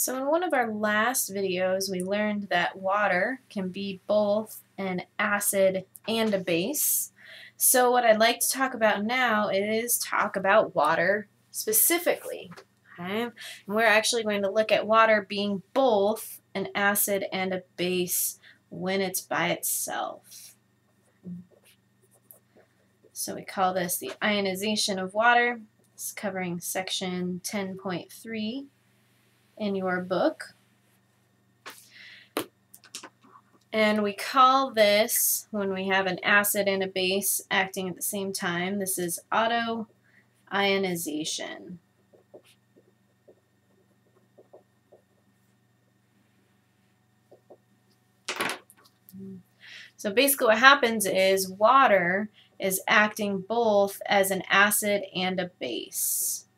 So in one of our last videos we learned that water can be both an acid and a base. So what I'd like to talk about now is talk about water specifically. Okay? And we're actually going to look at water being both an acid and a base when it's by itself. So we call this the ionization of water. It's covering section 10.3 in your book. And we call this, when we have an acid and a base acting at the same time, this is autoionization. So basically what happens is water is acting both as an acid and a base.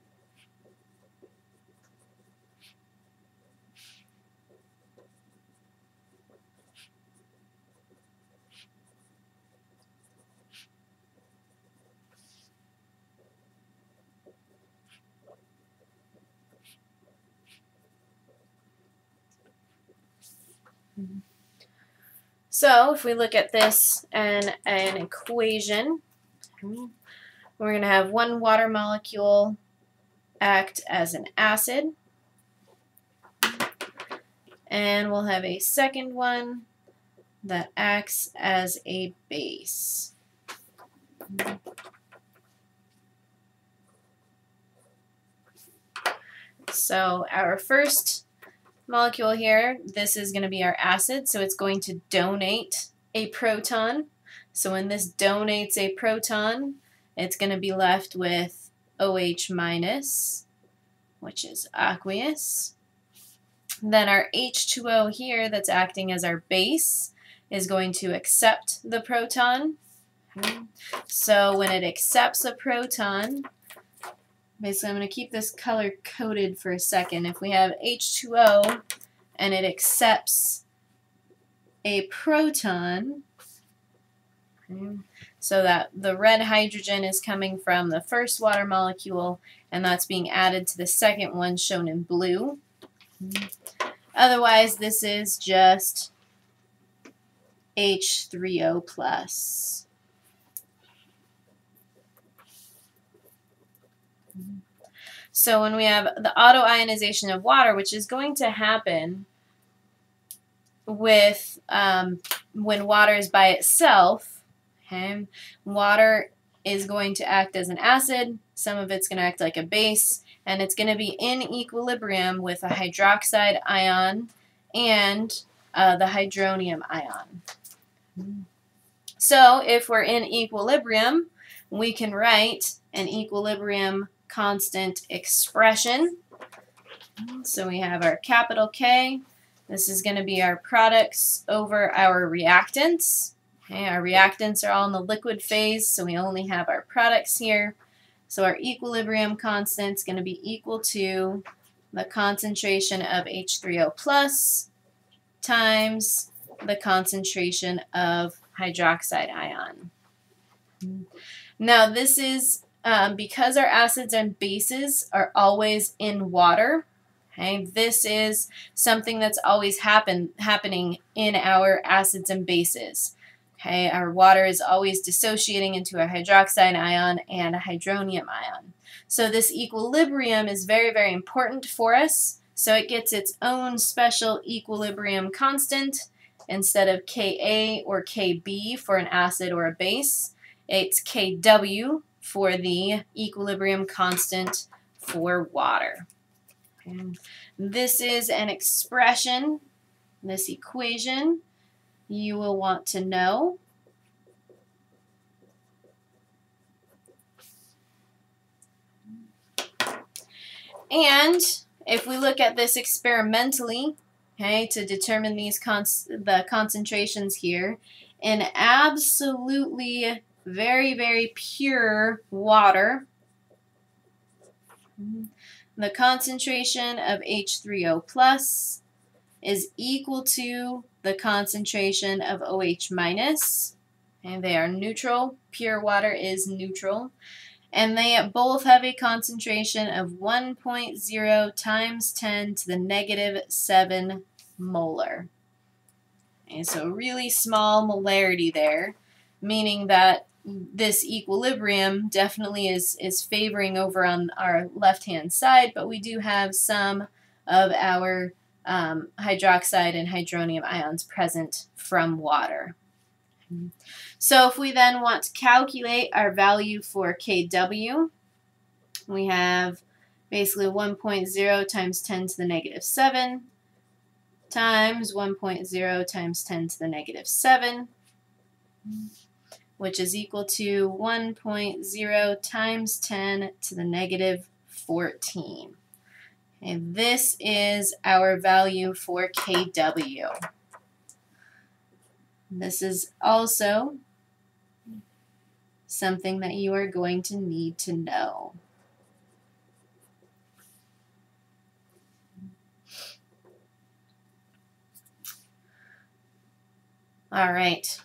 So if we look at this and an equation, we're going to have one water molecule act as an acid, and we'll have a second one that acts as a base. So our first molecule here, this is going to be our acid, so it's going to donate a proton. So when this donates a proton, it's going to be left with OH minus, which is aqueous. Then our H2O here that's acting as our base is going to accept the proton. So when it accepts a proton, Basically, I'm going to keep this color coded for a second. If we have H2O and it accepts a proton, so that the red hydrogen is coming from the first water molecule and that's being added to the second one shown in blue. Otherwise, this is just H3O plus. So when we have the autoionization of water, which is going to happen with um, when water is by itself, okay, water is going to act as an acid, some of it's going to act like a base, and it's going to be in equilibrium with a hydroxide ion and uh, the hydronium ion. So if we're in equilibrium, we can write an equilibrium constant expression. So we have our capital K. This is going to be our products over our reactants. Okay, our reactants are all in the liquid phase, so we only have our products here. So our equilibrium constant is going to be equal to the concentration of H3O plus times the concentration of hydroxide ion. Now this is um, because our acids and bases are always in water, okay, this is something that's always happen, happening in our acids and bases. Okay, our water is always dissociating into a hydroxide ion and a hydronium ion. So this equilibrium is very, very important for us. So it gets its own special equilibrium constant instead of Ka or Kb for an acid or a base. It's Kw for the equilibrium constant for water. And this is an expression, this equation you will want to know. And if we look at this experimentally, okay, to determine these the concentrations here, in absolutely very, very pure water. The concentration of H3O plus is equal to the concentration of OH minus. And they are neutral. Pure water is neutral. and they both have a concentration of 1.0 times 10 to the negative 7 molar. And so really small molarity there, meaning that this equilibrium definitely is, is favoring over on our left-hand side, but we do have some of our um, hydroxide and hydronium ions present from water. So if we then want to calculate our value for Kw, we have basically 1.0 times 10 to the negative 7 times 1.0 times 10 to the negative 7, which is equal to 1.0 times 10 to the negative 14. And this is our value for Kw. This is also something that you are going to need to know. All right.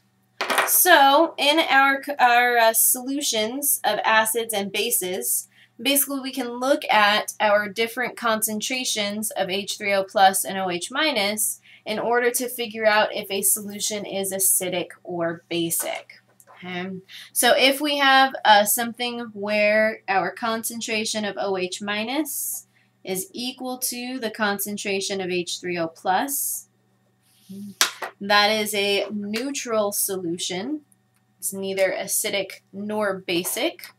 So in our, our uh, solutions of acids and bases, basically we can look at our different concentrations of H3O plus and OH minus in order to figure out if a solution is acidic or basic. Okay. So if we have uh, something where our concentration of OH minus is equal to the concentration of H3O plus, that is a neutral solution. It's neither acidic nor basic.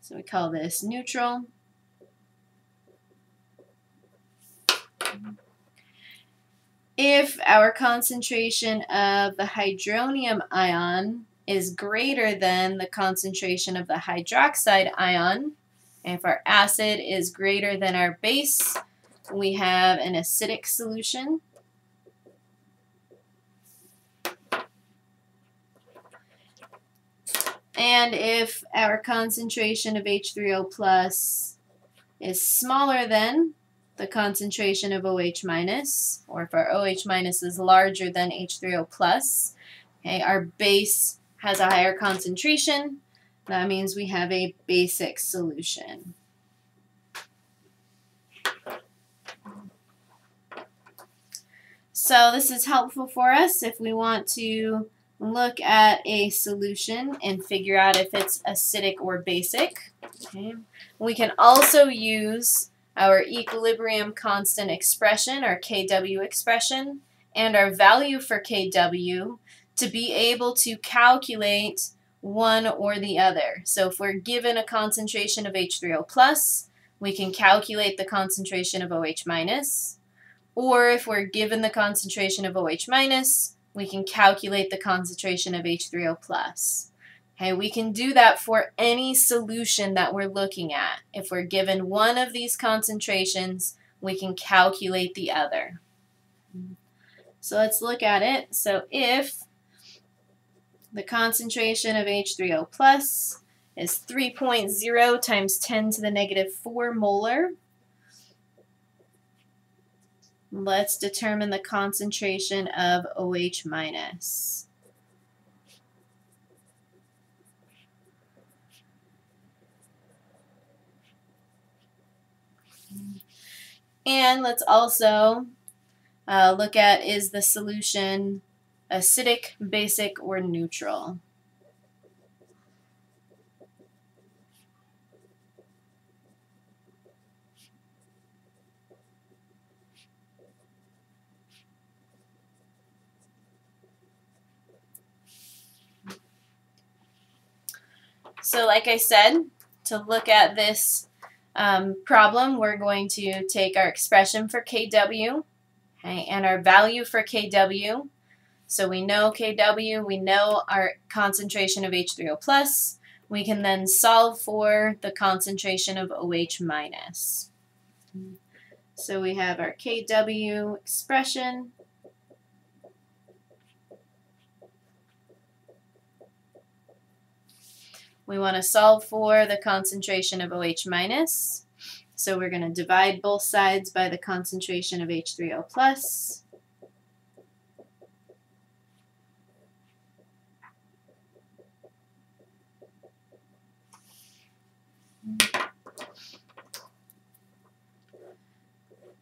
So we call this neutral. If our concentration of the hydronium ion is greater than the concentration of the hydroxide ion, if our acid is greater than our base, we have an acidic solution. And if our concentration of H3O plus is smaller than the concentration of OH minus, or if our OH minus is larger than H3O plus, okay, our base has a higher concentration. That means we have a basic solution. So this is helpful for us if we want to look at a solution and figure out if it's acidic or basic. Okay. We can also use our equilibrium constant expression, our Kw expression, and our value for Kw to be able to calculate one or the other. So if we're given a concentration of H3O plus, we can calculate the concentration of OH minus. Or if we're given the concentration of OH minus, we can calculate the concentration of H3O+. plus. Okay, we can do that for any solution that we're looking at. If we're given one of these concentrations, we can calculate the other. So let's look at it. So if the concentration of H3O plus is 3.0 times 10 to the negative 4 molar, Let's determine the concentration of OH minus. And let's also uh, look at is the solution acidic, basic, or neutral. So like I said, to look at this um, problem, we're going to take our expression for Kw okay, and our value for Kw. So we know Kw, we know our concentration of H3O+. plus. We can then solve for the concentration of OH minus. So we have our Kw expression We want to solve for the concentration of OH minus. So we're going to divide both sides by the concentration of H3O plus.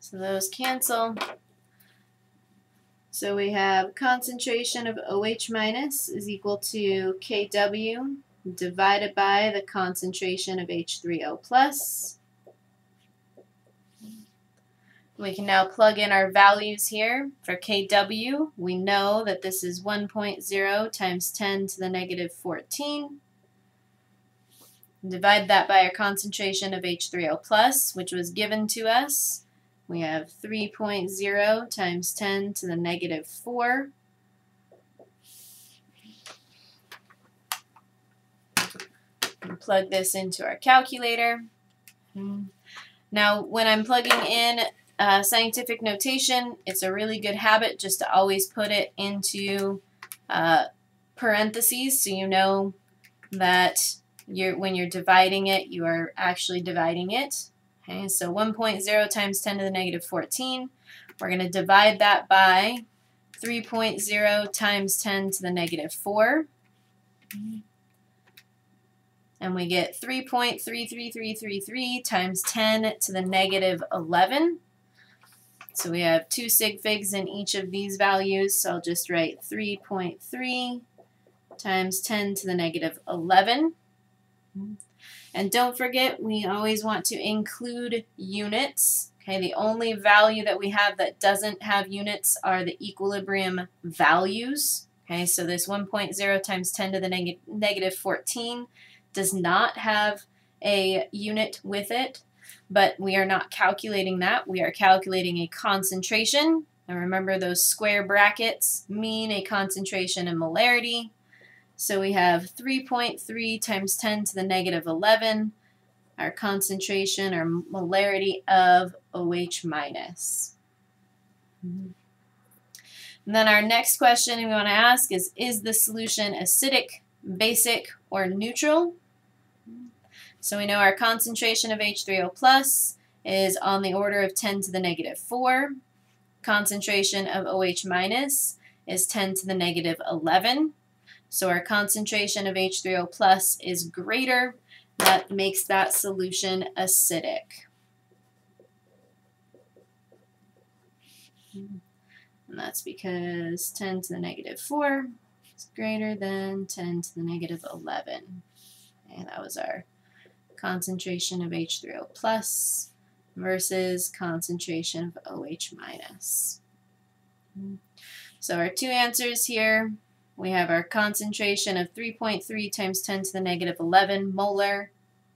So those cancel. So we have concentration of OH minus is equal to KW divided by the concentration of H3O plus. We can now plug in our values here. For Kw, we know that this is 1.0 times 10 to the negative 14. Divide that by our concentration of H3O plus, which was given to us. We have 3.0 times 10 to the negative 4. And plug this into our calculator. Now, when I'm plugging in uh, scientific notation, it's a really good habit just to always put it into uh, parentheses so you know that you're, when you're dividing it, you are actually dividing it. Okay, so 1.0 times 10 to the negative 14. We're going to divide that by 3.0 times 10 to the negative 4. And we get 3.33333 times 10 to the negative 11. So we have two sig figs in each of these values, so I'll just write 3.3 times 10 to the negative 11. And don't forget, we always want to include units. Okay, the only value that we have that doesn't have units are the equilibrium values. Okay, so this 1.0 times 10 to the neg negative 14 does not have a unit with it, but we are not calculating that. We are calculating a concentration. And remember those square brackets mean a concentration and molarity. So we have 3.3 times 10 to the negative 11, our concentration or molarity of OH minus. And then our next question we want to ask is, is the solution acidic, basic, or neutral? So we know our concentration of H3O plus is on the order of 10 to the negative 4. Concentration of OH minus is 10 to the negative 11. So our concentration of H3O plus is greater. That makes that solution acidic. And that's because 10 to the negative 4 is greater than 10 to the negative 11. And that was our concentration of H3O plus versus concentration of OH minus. So our two answers here we have our concentration of 3.3 times 10 to the negative 11 molar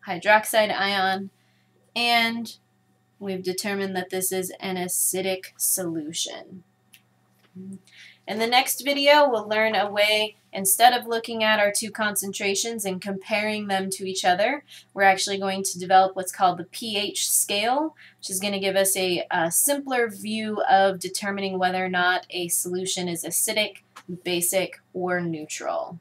hydroxide ion, and we've determined that this is an acidic solution. In the next video, we'll learn a way, instead of looking at our two concentrations and comparing them to each other, we're actually going to develop what's called the pH scale, which is going to give us a, a simpler view of determining whether or not a solution is acidic, basic, or neutral.